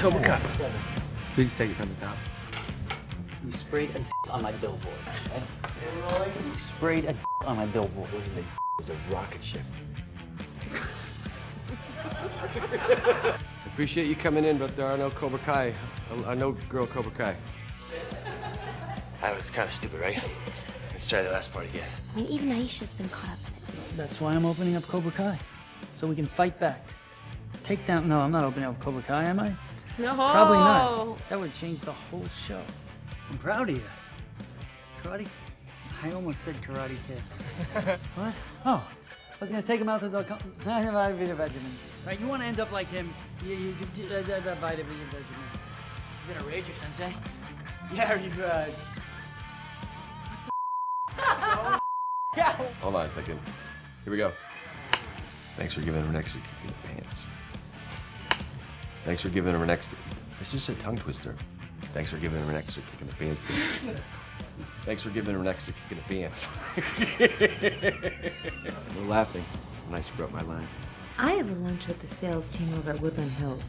Cobra Kai. We just take it from the top. You sprayed a on my billboard. Okay? You sprayed a on my billboard. It wasn't a it was a rocket ship. Appreciate you coming in, but there are no Cobra Kai. Uh, no girl Cobra Kai. That was kind of stupid, right? Let's try the last part again. I mean, even Aisha's been caught up in it. That's why I'm opening up Cobra Kai. So we can fight back. Take down. No, I'm not opening up Cobra Kai, am I? No. Probably not. That would change the whole show. I'm proud of you. Karate. I almost said Karate Kid. what? Oh, I was gonna take him out to the. co- vitamin. Right? You want to end up like him? You, you, you, uh, uh, uh, vitamin, vitamin. It's been a rager, Sensei. Yeah, you. Uh, Hold on a second. Here we go. Thanks for giving him an extra kick in the pants. Thanks for giving him an extra. It's just a tongue twister. Thanks for giving him an extra kick in the pants too. Thanks for giving him an extra kick in the pants. no laughing when I screw up my lines. I have a lunch with the sales team over at Woodland Hills.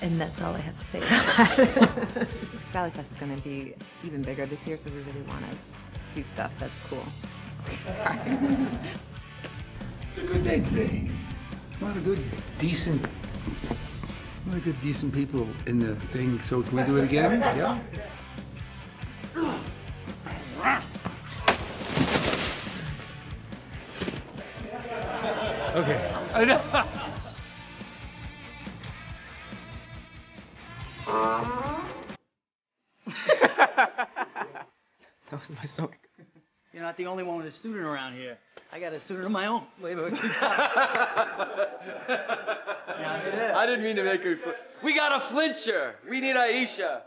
And that's all I have to say about that. Valley Fest is going to be even bigger this year, so we really want to do stuff that's cool. Sorry. It's a good day today. A lot of good, decent, a lot of good, decent people in the thing. So can we do it again? Yeah. Okay. that was my stomach. You're not the only one with a student around here. I got a student of my own. Wait, wait, wait. I didn't mean to make her. Fl- we got a flincher. We need Aisha.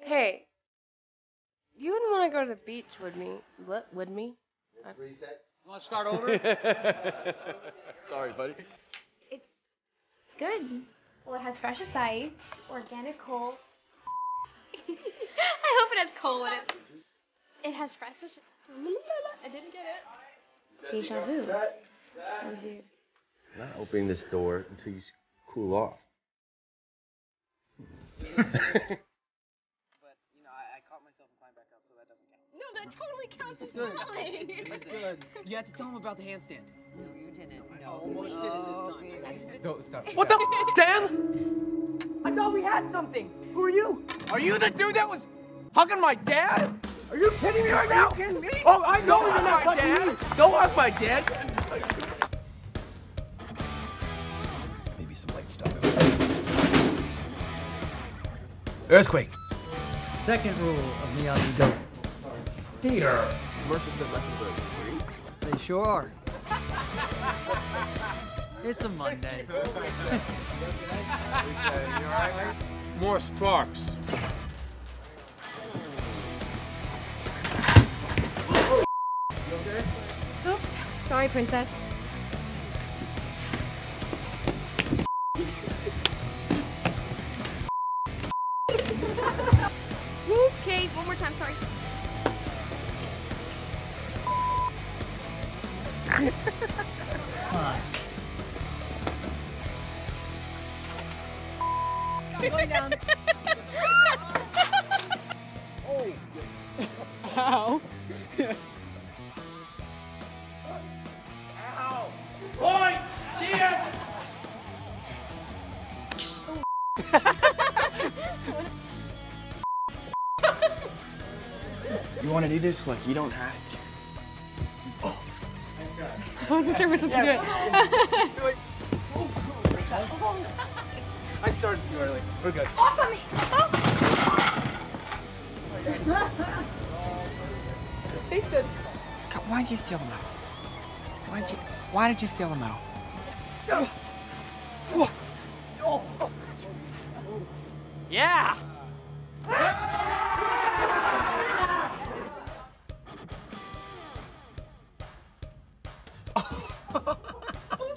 Hey, you wouldn't want to go to the beach, would me? Would, would me? Reset. You want to start over? Sorry, buddy. It's good. Well, it has fresh acai, organic coal. I hope it has coal in it. It has fresh. I didn't get it. Deja vu. That was weird. Not opening this door until you cool off. No, that totally counts as good. falling. It's good. You had to tell him about the handstand. No, you didn't. I almost did it this oh, time. No, stop. What the damn? I thought we had something. Who are you? Are you the dude that was hugging my dad? Are you kidding me right now? Are you kidding me? Oh, I know you're not my dad. Don't hug my dad. Maybe some light stuff. Earthquake. Second rule of Miyagi Do. Theater. Commercial said lessons are free. They sure are. It's a Monday. More sparks. Oops. Sorry, princess. okay, one more time, sorry. I'm going down. Oh. Ow. Ow. You want to do this? Like, you don't have to. Oh. I wasn't sure we're supposed to do it. I started too early. We're good. Off of me! Tastes good. God, why'd you steal the medal? Why'd you? Why did you steal the medal? Yeah. I'm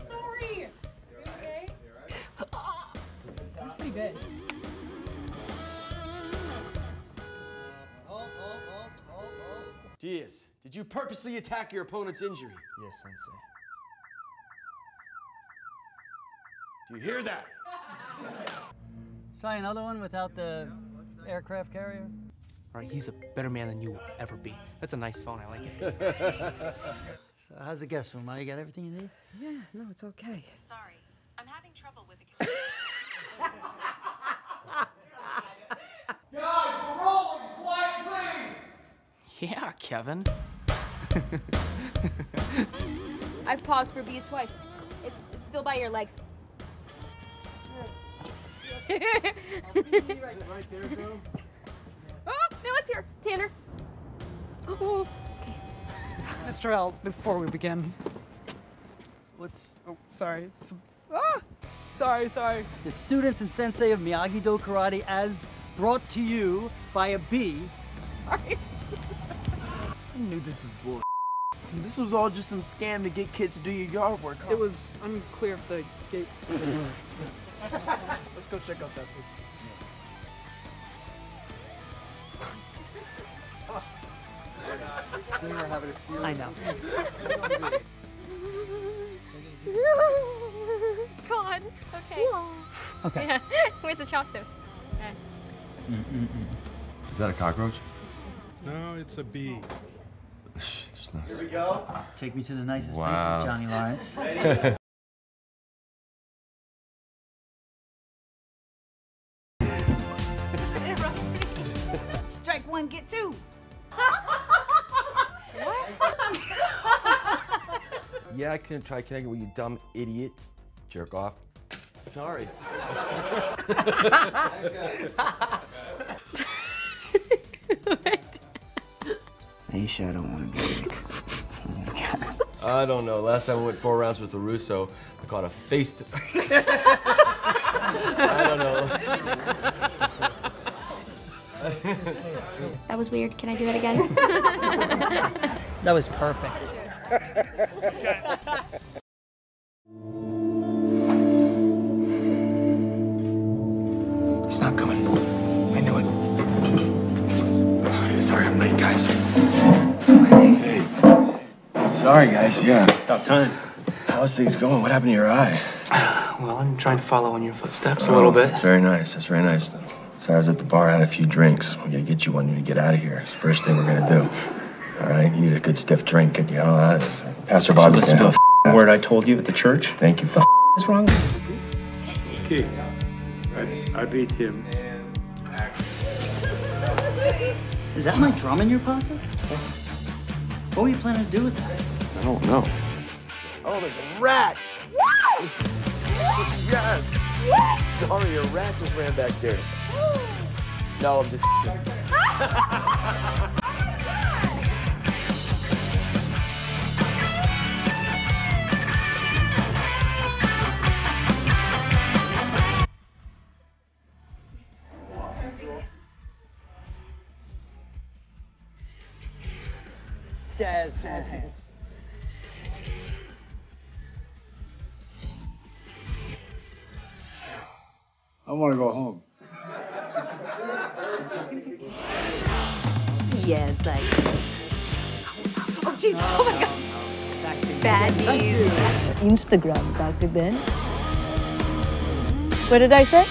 sorry. Okay? That's pretty good. Diaz, did you purposely attack your opponent's injury? Yes, Sensei. Do you hear that? Try another one without the aircraft carrier. All right, he's a better man than you will ever be. That's a nice phone. I like it. So how's the guest room? Huh? You got everything you need? Yeah, no, it's okay. Sorry, I'm having trouble with the. Guys, we're rolling. Quiet, please. Yeah, Kevin. I've paused for bees twice. It's, it's still by your leg. oh, no, it's here. Tanner. Oh, Mr. L, before we begin. What's. Oh, sorry. Some, ah! Sorry, sorry. The students and sensei of Miyagi-Do Karate as brought to you by a bee. Sorry. I knew this was bull. This was all just some scam to get kids to do your yard work. Huh? It was unclear if the gate. Let's go check out that place. We were having a serious. I know. God. Okay. Okay. Yeah. Where's the chopsticks? Okay. Mm, mm, mm, Is that a cockroach? No, it's a bee. There's no. Here we go. Take me to the nicest Wow. places, Johnny Lawrence. one, get two. Yeah, I couldn't try connecting with you, dumb idiot. Jerk off. Sorry. Are you sure I don't want to be? I don't know. Last time I went four rounds with LaRusso, I caught a face to. I don't know. That was weird. Can I do that again? That was perfect. He's not coming. I knew it. Sorry I'm late, guys. Hey. Sorry, guys. Yeah. About time. How's things going? What happened to your eye? Well, I'm trying to follow in your footsteps a little bit. Oh, very nice. That's very nice. Sorry, I was at the bar, had a few drinks. We gotta get you one to get out of here. It's the first thing we're gonna do. All right? You need a good stiff drink. Get you all out of this. Pastor Bobby's listen gonna to help. a word I told you at the church? Thank you. What is wrong? Okay. I, I beat him. Is that my drum in your pocket? What were you planning to do with that? I don't know. Oh, there's a rat! yes! Sorry, a rat just ran back there. No, I'm just. Jazz, jazz hands. I want to go home. Yes, I Oh, Jesus. Oh, my God. It's bad news. Instagram, Dr. Ben. What did I say?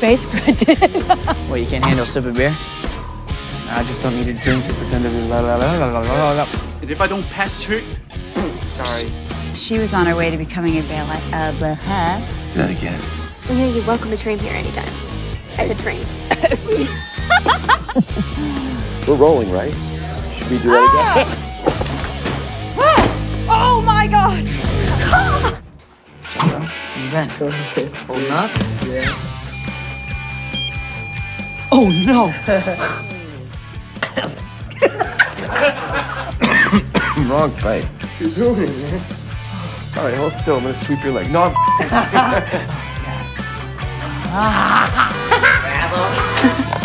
Face granted. What, you can't handle a sip of beer? I just don't need a drink to pretend to be la la la la la la la. And if I don't pass check, Sorry. She was on her way to becoming a ballet. Uh, huh? Let's do that again. Oh, yeah, you're welcome to train here anytime. I said train. We're rolling, right? Should we do that again? Ah! Ah! Oh my gosh! You been? Holding up? Yeah. Oh no! Wrong fight. You're doing it, man. All right, hold still. I'm gonna sweep your leg. No, I'm.